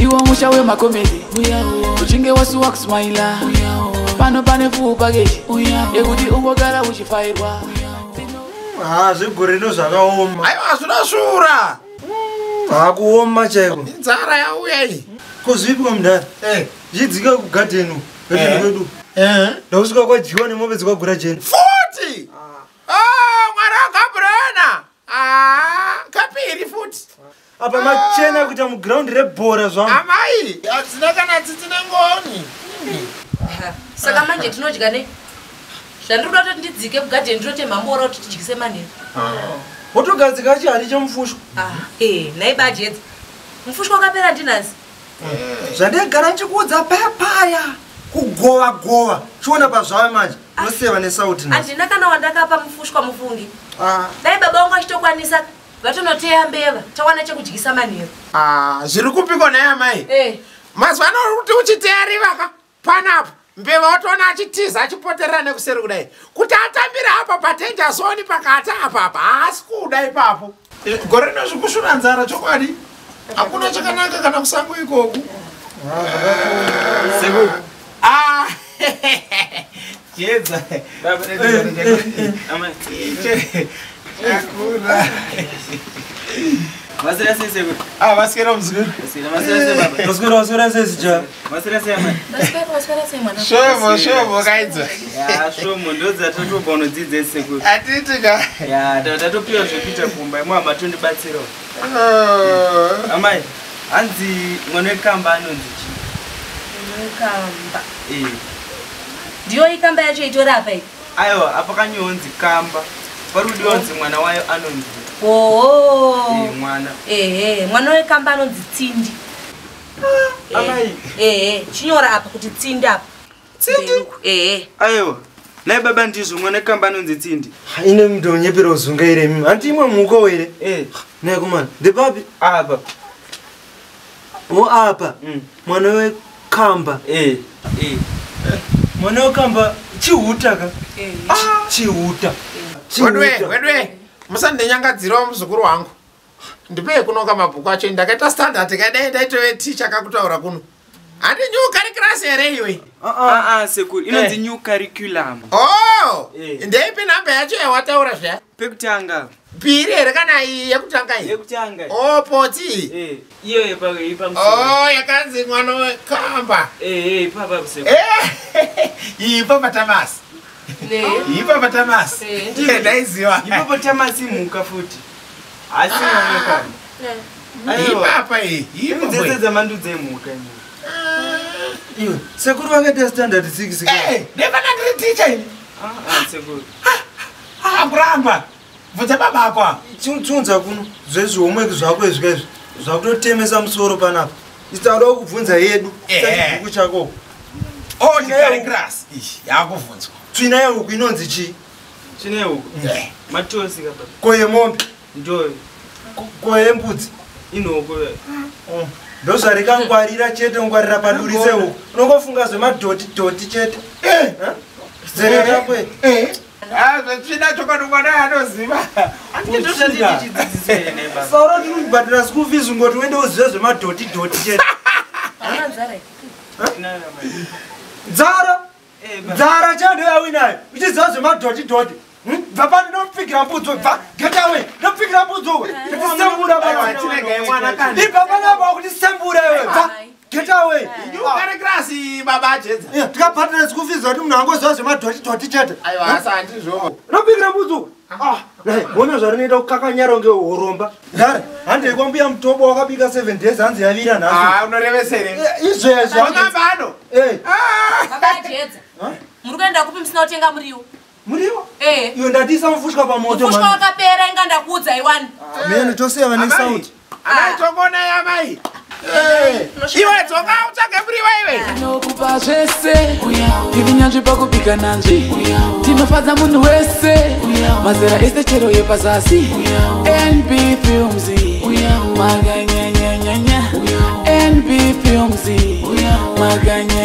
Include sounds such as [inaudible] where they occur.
iwo musha wemakomedi uchinge wasuwa kusmaila. Pano pane pfupa kechi yekuti ungogara uchifairwa. Ha zvigore ndo zvakaoma. Aiwa zvinosvura hakuoma chaiko nzara yauya iyi. Kozvipwa mudhara zvidzika kugadhenu gadhenu kwedu. Ndakusvika kwadyiwa nemombe dzikagura jeni futi Ah, mwari wagabrana kapiri futi apa machena kuita mugiraundi rebhora zvangu. Amai hadzina kana tsitsine ngoni. Saka manje tinodya nei zvandirikuda kutoti ndidzike kugadheni ndinotema mbora kuti tidyise manheru. Wotogadzika chihari chemufushwa e nhai bajedza mufushwa wakapera ndinhazi zvandegara nchikuudza paya paya kugova gova chiona pazvave manje. Noseva nesauti nhasi handina kana wandakapa mufushwa mufungi. Ah, dai baba vangu achitokwanisa vatonoteya mbeva tawana chekudyisa manheru Ah, zviri kupikwa naye amai e mazuva ano kuti uchiteya rivaka panapo mbeva watoona achitiza achipoterera nekuseri kudai kuti atambire apa patenja zoni pakati apapa haasi kuda ipapo gore rino zvikushura nzara chokwadi hakuna chakanaka kana kusango ikoku Ah, jedza Masira seguro. Ah, sei shomo shomo kaidzwa Ya shomo ndo dzatatopa unodzidze seguro. atitika Ya tatatopiwa zvekuita kumba imwe ambatondibatsirawo. Amai, hanzi mwana wekamba anonzi chii? kamba Eh. ndiyo ikamba yacho itori apa iyi? Aiwa, apa kanyonzi kamba. Parudi onzi mwana wayo anonzi. oho Eh, mwana. ehe mwana wekamba anonzi tsindi Amai. ehe chinyora apa kuti tsindi apa Mberuku. ehe Aiwa. Nai baba ndizvo mwana wekamba anonzi tsindi. ine mntu unyepera uzunga ire mimi handi imwe mhuko ire Eh. nekumana ndepapi Apa. o apa Mm. mwana wekamba mwana wekamba chihuta ka Ehe. chihuta wedwe Chihuta. wedwe musandinyangadzirawo muzukuru wangu ndipei kunoka mabhuku acho ndakaita standard kadai ndaitove ticha kakutaura kuno handi new curriculus here iwe Ah ah sekuru. Inonzi new curriculum. oh Eh. ndeipi nhamba yacho yawataura zvaya Pekutanga. piri here kana iyi yekutanga iyi Yekutanga. oh poti Eh. Iyo yepa oh yakanzi mwana wekamba Eh eh papa sekuru. [laughs] Eh. ndiye ndaiziva ipapo tamasi mhuka futi asi mwanekamba ipapa iyi ipa dzese boy. dzemandu dzemhuka iwe sekuru vakaita standard 6 Eh, ndefana ndiri ticha ini sekuru. Akuramba. Bvunza baba ako apa chiunza kuno. Zvezvihomework zvako izvi kaizvi zvakutotemesa musoro panapa. Isitauda kubvunza yedu. Eh. sachibhuku chako oh ndikaregras yakuvhunzwa tsvina yehuku inonzi chii chine huku Eh. matosi kapa koyemombe. Ndo. Koyembudzi. Inhoko ndozvarikangwarira chete ngwarira paduri sehuku unongofunga zvemadhoti dhoti chete. Eh. zere rako zvetsvina chokwadi mwana anoziva. Saura tinobhadhira school fees ungoti uende uzive zvemadhoti dhoti chete? Dzara dzara chando yawinayo uchiziva zvemadhoti dhoti Hmm? bva pano ndopfigira mbudzo bva getawe ndopfigira mbudzo we mwana kani. ibva panapa kuti sembura iwe bva getawe tikabhadhira school fees kuti munhu angoziva zvemadhoti dhoti chete. Aiwa asi handizvo ndopfigira mbudzo ona zvarinoita kukakanyara unge horomba. Ndare handei kwambuya mutobo wakabika 7 days hanzi yavira nhasi. Ah, unorevesere. Izvezvo wangambano Baba ajedza. muri kuenda kupi musina kutenga muriwo? Muriwo? Ee iwe ndatiisa mufushwa pamoto mufushwa man. wakapera inga ndakuudza iwani mene toseva nesauti amaitongonai amai iwe dzoka utsvage muriwa iwe. Nokupa zvese. Tiri nyanzvi pakubika nanzvi tinofadza munhu wese. Mazera ese chero yepazasi. Nb films makanyanyanyanya nb films makanyanyanyanya